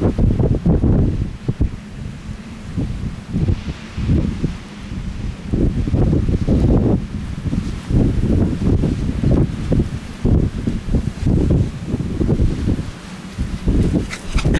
よし。